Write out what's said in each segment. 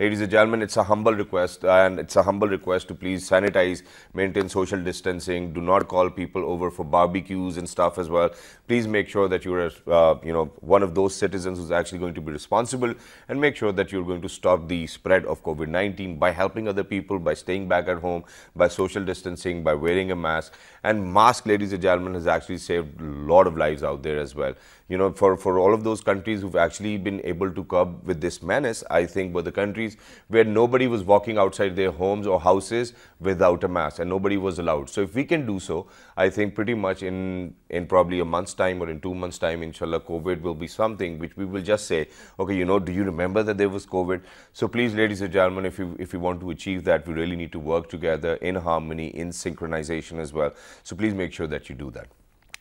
Ladies and gentlemen, it's a humble request and it's a humble request to please sanitize, maintain social distancing, do not call people over for barbecues and stuff as well. Please make sure that you're, uh, you know, one of those citizens who's actually going to be responsible and make sure that you're going to stop the spread of COVID-19 by helping other people, by staying back at home, by social distancing, by wearing a mask. And mask, ladies and gentlemen, has actually saved a lot of lives out there as well. You know, for, for all of those countries who've actually been able to curb with this menace, I think were the countries where nobody was walking outside their homes or houses without a mask and nobody was allowed. So if we can do so, I think pretty much in, in probably a month's time or in two months' time, inshallah, COVID will be something which we will just say, okay, you know, do you remember that there was COVID? So please, ladies and gentlemen, if you, if you want to achieve that, we really need to work together in harmony, in synchronization as well. So please make sure that you do that.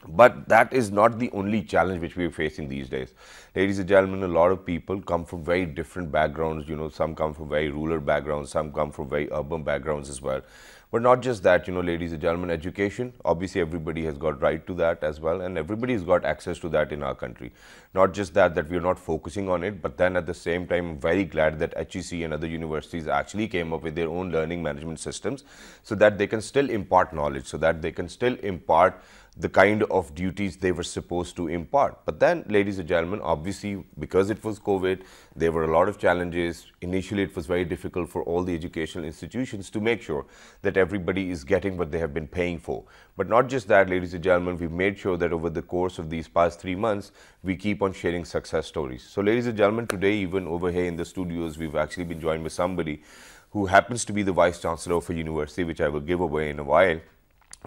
But that is not the only challenge which we are facing these days. Ladies and gentlemen, a lot of people come from very different backgrounds. You know, some come from very rural backgrounds, some come from very urban backgrounds as well. But not just that, you know, ladies and gentlemen, education, obviously everybody has got right to that as well. And everybody has got access to that in our country. Not just that, that we're not focusing on it, but then at the same time, I'm very glad that HEC and other universities actually came up with their own learning management systems so that they can still impart knowledge, so that they can still impart the kind of duties they were supposed to impart. But then, ladies and gentlemen, obviously, because it was COVID, there were a lot of challenges. Initially, it was very difficult for all the educational institutions to make sure that everybody is getting what they have been paying for. But not just that, ladies and gentlemen, we've made sure that over the course of these past three months, we keep on sharing success stories. So, ladies and gentlemen, today, even over here in the studios, we've actually been joined by somebody who happens to be the Vice Chancellor of a university, which I will give away in a while.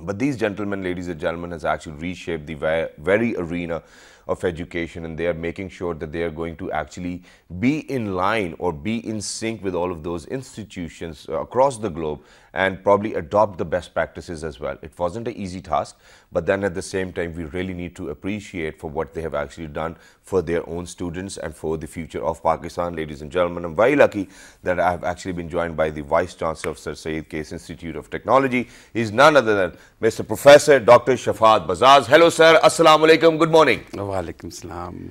But these gentlemen, ladies and gentlemen, has actually reshaped the very arena of education and they are making sure that they are going to actually be in line or be in sync with all of those institutions uh, across the globe and probably adopt the best practices as well. It wasn't an easy task, but then at the same time, we really need to appreciate for what they have actually done for their own students and for the future of Pakistan. Ladies and gentlemen, I'm very lucky that I have actually been joined by the Vice Chancellor of Sir Syed Case Institute of Technology. He's none other than Mr. Professor Dr. Shafat Bazaz. Hello, sir. Assalamu alaikum. Good morning. Walaikum salam.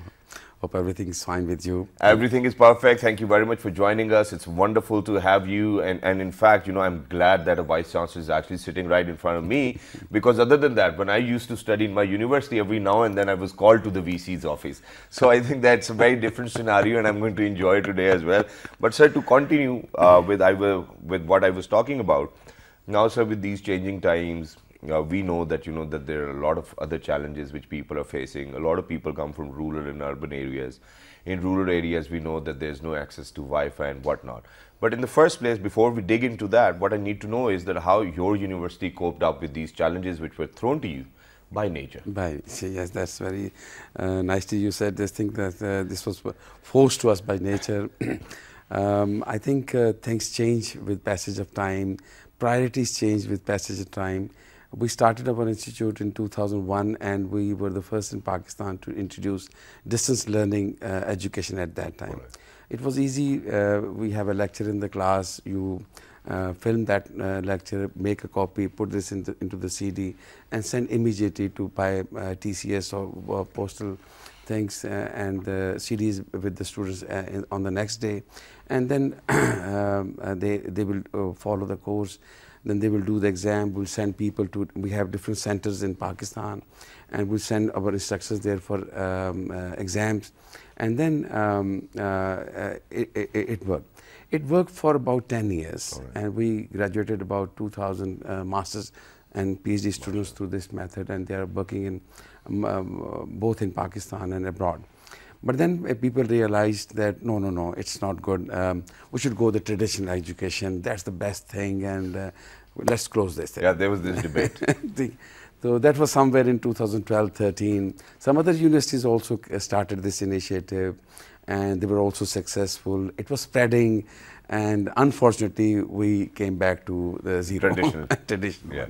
Hope everything is fine with you. Everything is perfect. Thank you very much for joining us. It's wonderful to have you. And, and in fact, you know, I'm glad that a vice chancellor is actually sitting right in front of me because other than that, when I used to study in my university, every now and then I was called to the VC's office. So I think that's a very different scenario and I'm going to enjoy today as well. But sir, to continue uh, with, I with what I was talking about, now sir, with these changing times, uh, we know that you know that there are a lot of other challenges which people are facing. A lot of people come from rural and urban areas. In rural areas, we know that there's no access to Wi-Fi and whatnot. But in the first place, before we dig into that, what I need to know is that how your university coped up with these challenges which were thrown to you by nature. By yes, that's very uh, nice to you said this thing that uh, this was forced to us by nature. um, I think uh, things change with passage of time. Priorities change with passage of time. We started up our institute in 2001 and we were the first in Pakistan to introduce distance learning uh, education at that time. Right. It was easy. Uh, we have a lecture in the class. You uh, film that uh, lecture, make a copy, put this into, into the CD and send immediately to by uh, TCS or postal things uh, and the CDs with the students in, on the next day. And then um, they, they will follow the course then they will do the exam, we'll send people to, we have different centers in Pakistan, and we'll send our instructors there for um, uh, exams. And then um, uh, uh it, it, it, worked. It worked for about 10 years, right. and we graduated about 2,000 uh, masters and PhD students through this method, and they are working in um, um, both in Pakistan and abroad. But then uh, people realized that no, no, no, it's not good. Um, we should go the traditional education. That's the best thing, and uh, let's close this. Yeah, there was this debate. so that was somewhere in 2012, 13. Some other universities also uh, started this initiative, and they were also successful. It was spreading, and unfortunately, we came back to the zero traditional. traditional. Yeah.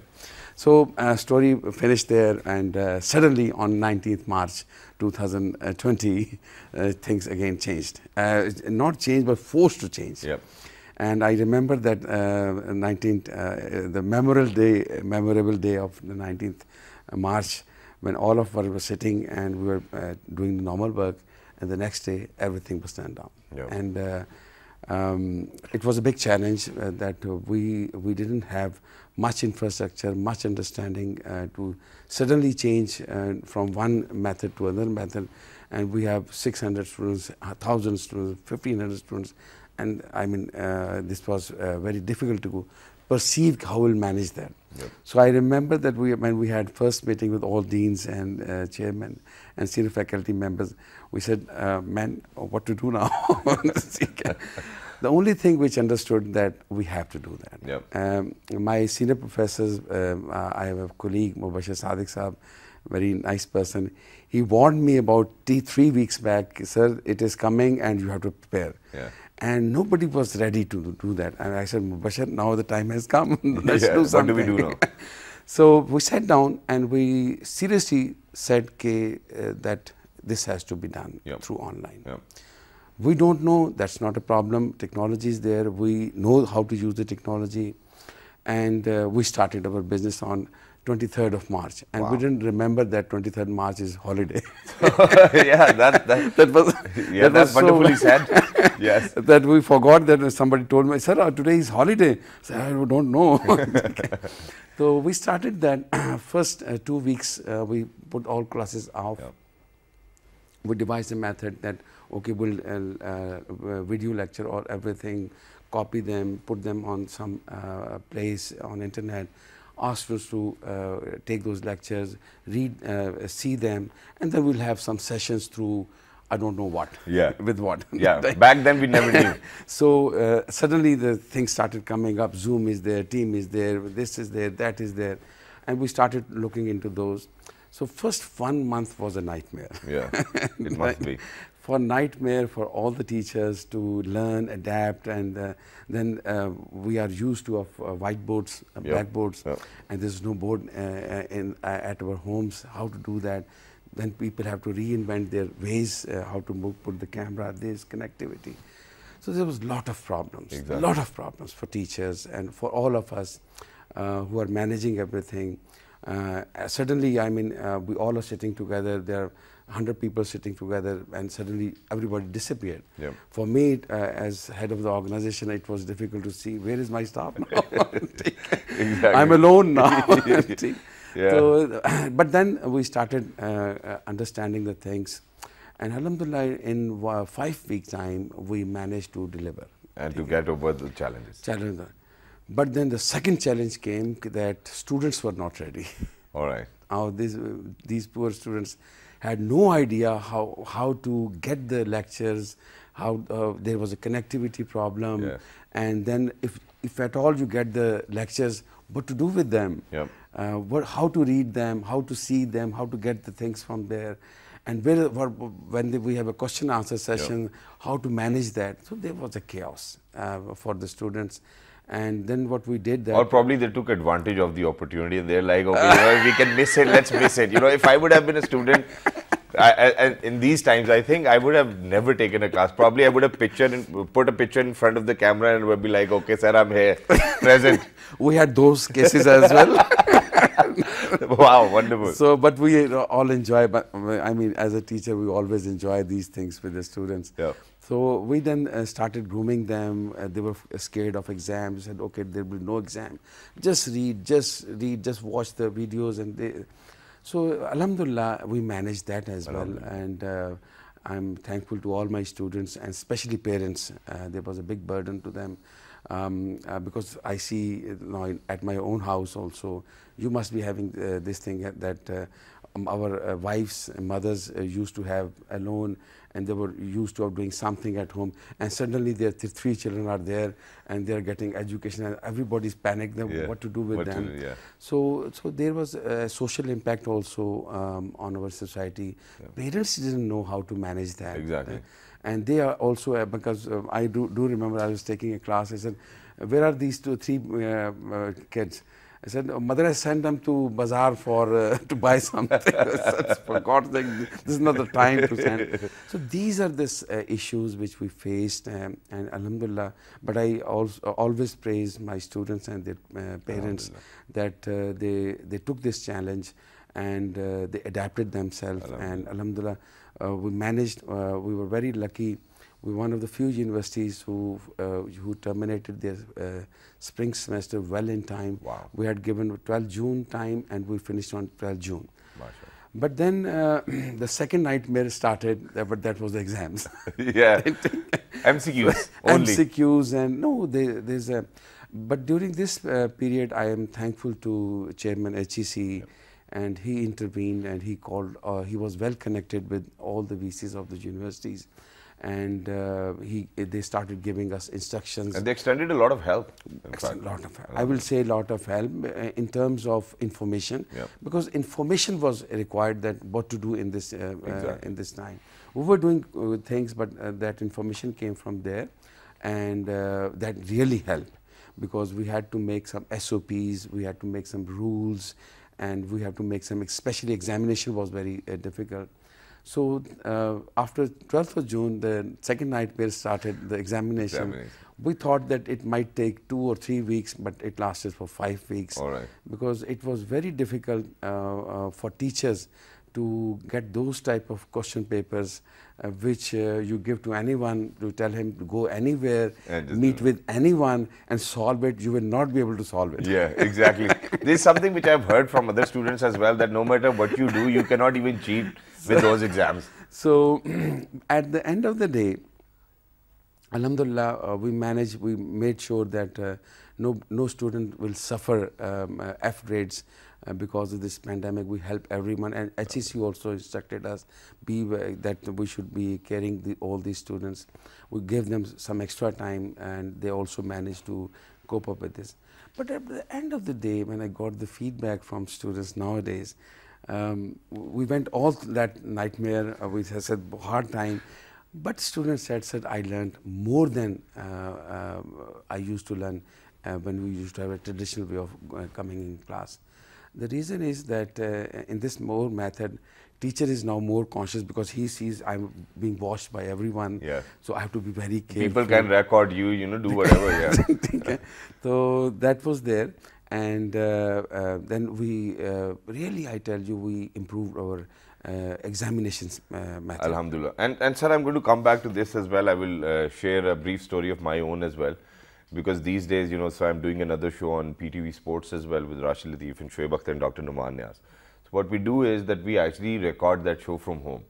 So uh, story finished there, and uh, suddenly on 19th March 2020, uh, things again changed. Uh, not changed, but forced to change. Yep. And I remember that 19th, uh, the memorable day, memorable day of the 19th March, when all of us were sitting and we were doing the normal work, and the next day everything was turned down. Yep. And um, it was a big challenge uh, that uh, we we didn't have much infrastructure, much understanding uh, to suddenly change uh, from one method to another method, and we have 600 students, 1,000 students, 1,500 students, and I mean uh, this was uh, very difficult to perceive how we'll manage that. Yep. So I remember that we, when we had first meeting with all deans and uh, chairmen and senior faculty members, we said, uh, "Man, what to do now?" the only thing which understood that we have to do that. Yep. Um, my senior professors, um, uh, I have a colleague, Mubashir Sadiq Saab, very nice person. He warned me about three weeks back, sir, it is coming and you have to prepare. Yeah. And nobody was ready to do that. And I said, Mubashir, now the time has come. Let's Yeah, do what something. do we do now? so we sat down and we seriously said uh, that this has to be done Yep. through online. Yeah. We don't know, that's not a problem. Technology is there, we know how to use the technology. And uh, we started our business on 23rd of March. And we didn't remember that 23rd March is holiday. yeah, that, that, that was, yeah, that that's was so- wonderfully said. Yes. that we forgot that somebody told me, sir, uh, today is holiday. So I don't know. so we started that first uh, two weeks, uh, we put all classes off. Yeah. We devised a method that, okay, we'll uh, uh, video lecture or everything, copy them, put them on some uh, place on internet, ask us to uh, take those lectures, read, uh, see them, and then we'll have some sessions through, I don't know what. Yeah. With what. Yeah, back then we never knew. So uh, suddenly the things started coming up. Zoom is there, Team is there, this is there, that is there, and we started looking into those. So first one month was a nightmare. Yeah, it must be. For nightmare for all the teachers to learn, adapt, and uh, then uh, we are used to of uh, whiteboards, uh, Yep, blackboards, yep. and there's no board uh, uh, in uh, at our homes. How to do that? Then people have to reinvent their ways uh, how to move, put the camera, this connectivity. So there was a lot of problems, a Exactly. lot of problems for teachers and for all of us uh, who are managing everything. Uh, suddenly, I mean, uh, we all are sitting together. There are 100 people sitting together, and suddenly everybody disappeared. Yep. For me, uh, as head of the organization, it was difficult to see where is my staff now. Exactly. I'm alone now. Yeah. So, but then we started uh, uh, understanding the things, and Alhamdulillah, in five weeks' time, we managed to deliver. And to get over the challenges. Challenge. But then the second challenge came that students were not ready. All right. Now these these poor students had no idea how how to get the lectures, how uh, there was a connectivity problem, Yes. and then if if at all you get the lectures, what to do with them? Yep. Uh, what, how to read them, how to see them, how to get the things from there, and where, where, when the, we have a question answer session, how to manage that. So there was a chaos uh, for the students, and then what we did that. Or probably they took advantage of the opportunity and they're like, okay, you know, we can miss it, let's miss it. You know, if I would have been a student, I, I, in these times, I think I would have never taken a class. Probably I would have pictured in, put a picture in front of the camera and would be like, okay, sir, I'm here, present. we had those cases as well. wow, wonderful. So, but we all enjoy. But I mean, as a teacher, we always enjoy these things with the students. Yeah. So we then uh, started grooming them. Uh, they were f- scared of exams. Said, okay, there will be no exam. Just read, just read, just watch the videos, and they. So, Alhamdulillah, we managed that as well, and. Uh, I'm thankful to all my students and especially parents. Uh, there was a big burden to them um, uh, because I see you know, at my own house also, you must be having uh, this thing that uh, um, our uh, wives and mothers uh, used to have alone and they were used to doing something at home and suddenly their th- three children are there and they're getting education and everybody's panicked them Yeah. what to do with What them. do, yeah. So, so there was a social impact also um, on our society. Parents didn't know how to manage that. Exactly. Uh, and they are also uh, because uh, I do, do remember I was taking a class. I said, "Where are these two, three uh, uh, kids?" I said, "Oh, "Mother has sent them to bazaar for uh, to buy something." Said, for God's sake, this is not the time to send. So these are the uh, issues which we faced, um, and Alhamdulillah. But I also always praise my students and their uh, parents that uh, they they took this challenge and uh, they adapted themselves and alhamdulillah uh, we managed uh, we were very lucky We're one of the few universities who uh, who terminated their uh, spring semester well in time. Wow. We had given 12 June time and we finished on 12 June. Mashallah. But then uh, the second nightmare started, but that was the exams. yeah. MCQs only. MCQs and no, there, there's a. But during this uh, period, I am thankful to Chairman HEC, and he intervened and he called. Uh, he was well connected with all the VCs of the universities, and uh, he they started giving us instructions. And they extended a lot of help. A lot of help. I will say a lot of help uh, in terms of information Yep. because information was required that what to do in this uh, uh, Exactly. in this time. We were doing uh, things, but uh, that information came from there, and uh, that really helped because we had to make some SOPs, we had to make some rules, and we have to make some. Especially examination was very uh, difficult. So uh, after 12th of June, the second night nightmare started. The examination. Examination. We thought that it might take two or three weeks, but it lasted for five weeks All right. because it was very difficult uh, uh, for teachers to get those type of question papers uh, which uh, you give to anyone to tell him to go anywhere meet with anyone and solve it you will not be able to solve it Yeah, exactly. this is something which I've heard from other students as well that no matter what you do, you cannot even cheat with those exams. So at the end of the day, Alhamdulillah, uh, we managed, we made sure that uh, no, no student will suffer um, uh, F grades uh, because of this pandemic. We help everyone and HEC also instructed us be wa- that we should be caring the, all these students. We gave them some extra time and they also managed to cope up with this. But at the end of the day, when I got the feedback from students nowadays, um, we went all th- that nightmare, uh, we said hard time, but students said, said I learned more than uh, uh, I used to learn uh, when we used to have a traditional way of uh, coming in class. The reason is that uh, in this more method, teacher is now more conscious because he sees I'm being watched by everyone. Yeah. So I have to be very careful. People can record you, you know, do whatever. Yeah. So that was there and uh, uh, then we uh, really i tell you we improved our uh, examinations uh, method Alhamdulillah. And, and sir, I'm going to come back to this as well. I will uh, share a brief story of my own as well. Because these days, you know, so I'm doing another show on PTV Sports as well with Rashid Latif and Shoaib Akhtar and Dr. Numan Niaz. So what we do is that we actually record that show from home.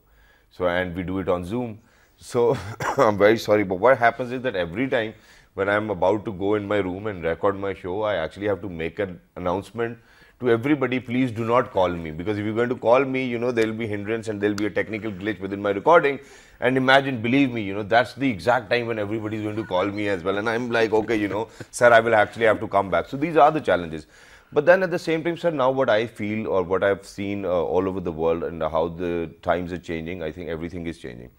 So, and we do it on Zoom. So, I'm very sorry, but what happens is that every time when I'm about to go in my room and record my show, I actually have to make an announcement to everybody, please do not call me because if you're going to call me, you know, there'll be hindrance and there'll be a technical glitch within my recording. And imagine, believe me, you know, that's the exact time when everybody's going to call me as well. And I'm like, okay, you know, sir, I will actually have to come back. So these are the challenges. But then at the same time, sir, now what I feel or what I've seen uh, all over the world and how the times are changing, I think everything is changing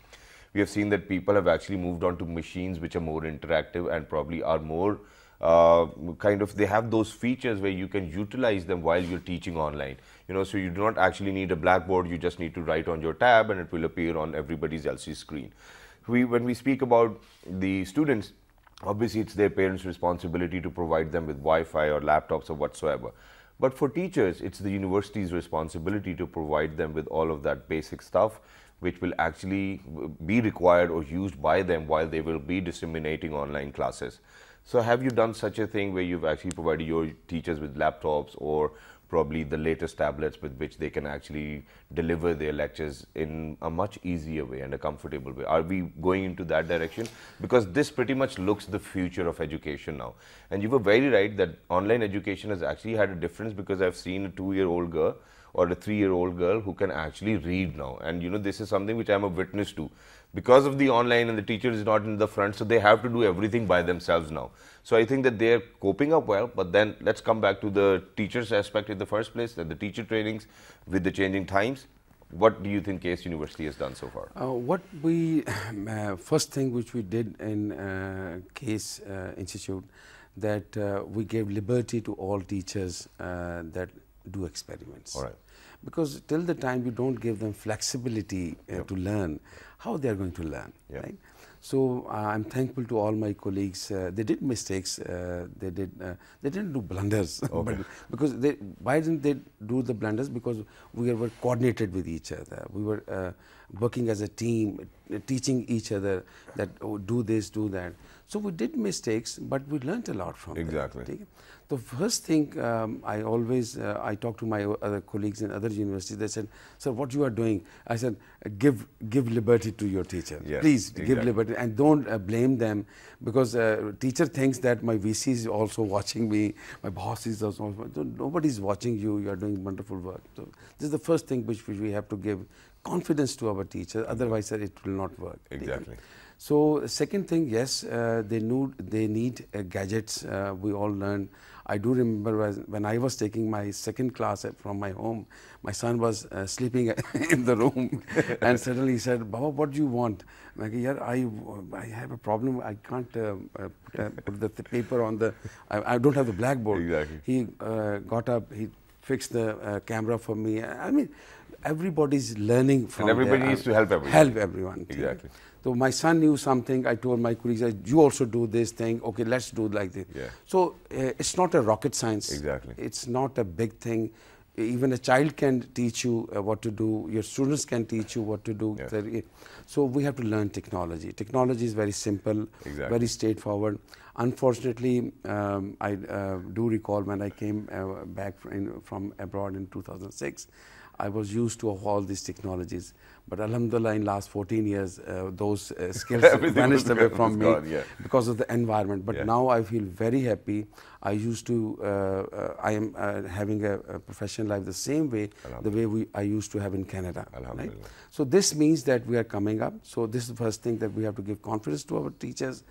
we have seen that people have actually moved on to machines which are more interactive and probably are more uh, kind of they have those features where you can utilize them while you're teaching online. You know so you do not actually need a blackboard you just need to write on your tab and it will appear on everybody's LCD screen. We when we speak about the students obviously it's their parents responsibility to provide them with wi-fi or laptops or whatsoever. But for teachers it's the university's responsibility to provide them with all of that basic stuff which will actually be required or used by them while they will be disseminating online classes. So have you done such a thing where you've actually provided your teachers with laptops or probably the latest tablets with which they can actually deliver their lectures in a much easier way and a comfortable way? Are we going into that direction? Because this pretty much looks the future of education now. And you were very right that online education has actually had a difference because I've seen a two-year-old girl or a three-year-old girl who can actually read now. And you know, this is something which I'm a witness to. Because of the online and the teacher is not in the front, so they have to do everything by themselves now. So I think that they're coping up well, but then let's come back to the teachers aspect in the first place, that the teacher trainings with the changing times. What do you think Case University has done so far? Uh, what we uh, first thing which we did in uh, Case uh, Institute that uh, we gave liberty to all teachers uh, that do experiments. All right. Because till the time you don't give them flexibility uh, to learn, how they are going to learn, Yeah. right? So uh, I'm thankful to all my colleagues. Uh, they did mistakes. Uh, they did. Uh, they didn't do blunders. but because they, why didn't they do the blunders? Because we were coordinated with each other. We were. Uh, working as a team, teaching each other that oh, do this, do that. So we did mistakes, but we learned a lot from it. exactly. them. The first thing um, I always uh, I talk to my other colleagues in other universities. They said, "Sir, what you are doing?" I said, "Give give liberty to your teacher. Yes, Please exactly. give liberty and don't uh, blame them because uh, teacher thinks that my VC is also watching me, my boss is also nobody is watching you. You are doing wonderful work. So this is the first thing which, which we have to give confidence to our teacher. Otherwise, sir, it will not work. Exactly. So second thing, yes, uh, they need they need uh, gadgets. Uh, we all learn. I do remember when I was taking my second class from my home, my son was uh, sleeping in the room, and suddenly he said, "Baba, what do you want?" I'm like, "Yeah, I I have a problem. I can't uh, uh, put the th paper on the. I, I, don't have the blackboard." Exactly. He got up. He fixed the camera for me. I mean, everybody's learning from. And everybody needs to help everyone. Help everyone. Exactly. So my son knew something. I told my colleagues, you also do this thing. Okay, let's do like this. Yeah. So uh, it's not a rocket science. Exactly. It's not a big thing. Even a child can teach you uh, what to do. Your students can teach you what to do. Yes. So we have to learn technology. Technology is very simple, exactly. very straightforward. Unfortunately, um, I uh, do recall when I came uh, back in, from abroad in 2006. I was used to all these technologies. But Alhamdulillah, in last 14 years, uh, those uh, skills vanished away from me gone, yeah. because of the environment. But yeah. now I feel very happy. I used to, uh, uh I am uh, having a, a, professional life the same way, the way we I used to have in Canada. Right? So this means that we are coming up. So this is the first thing that we have to give confidence to our teachers,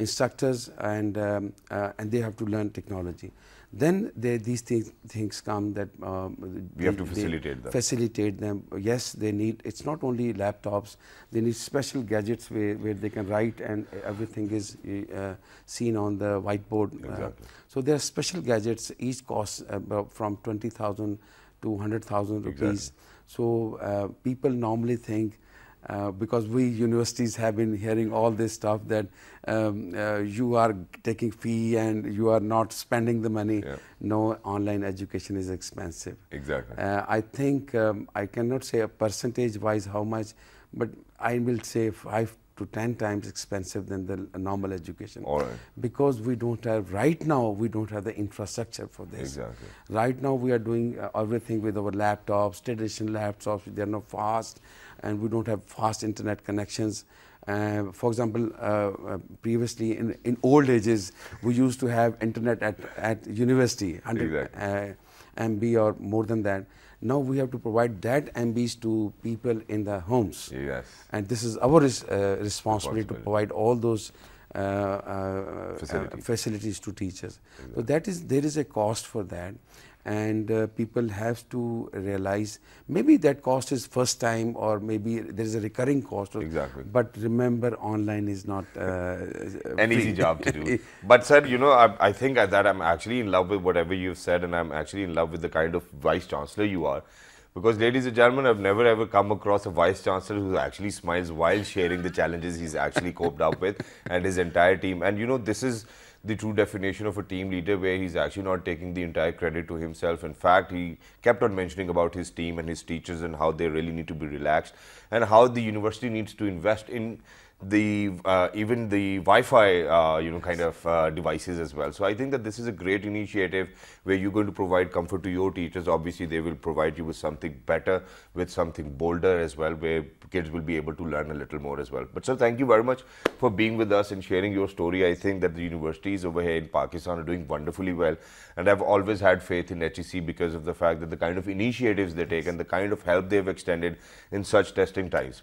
instructors, and um, uh, and they have to learn technology. Then they, these things, things come that um, we have to facilitate them. Facilitate them. Yes, they need. It's not only laptops. They need special gadgets where, where they can write and everything is uh, seen on the whiteboard. Exactly. Uh, so there are special gadgets. Each costs about from twenty thousand to hundred thousand rupees. Exactly. So uh, people normally think uh, because we universities have been hearing all this stuff that um, uh, you are taking fee and you are not spending the money. Yeah. No, online education is expensive. Exactly. Uh, I think um, I cannot say a percentage wise how much, but I will say five to 10 times expensive than the normal education. All right. Because we don't have, right now, we don't have the infrastructure for this. Exactly. Right now, we are doing uh, everything with our laptops, traditional laptops, they are not fast, and we don't have fast internet connections. Uh, for example, uh, uh, previously in, in old ages, we used to have internet at, at university, 100 exactly. MB or more than that. Now we have to provide that MBs to people in the homes. Yes. And this is our res uh, responsibility to provide all those uh, uh, facilities. facilities. to teachers. Exactly. So that is there is a cost for that and uh, people have to realize maybe that cost is first time or maybe there is a recurring cost. Exactly. But remember, online is not uh, an easy job to do. but sir, you know, I, I think that I'm actually in love with whatever you've said, and I'm actually in love with the kind of vice chancellor you are. Because, ladies and gentlemen, I've never ever come across a vice chancellor who actually smiles while sharing the challenges he's actually coped up with and his entire team. And you know, this is the true definition of a team leader where he's actually not taking the entire credit to himself. In fact, he kept on mentioning about his team and his teachers and how they really need to be relaxed and how the university needs to invest in the uh, even the Wi-Fi uh, you know kind of uh, devices as well. So I think that this is a great initiative where you're going to provide comfort to your teachers. Obviously, they will provide you with something better, with something bolder as well, where kids will be able to learn a little more as well. But sir, thank you very much for being with us and sharing your story. I think that the universities over here in Pakistan are doing wonderfully well, and I've always had faith in HEC because of the fact that the kind of initiatives they take and the kind of help they've extended in such testing times.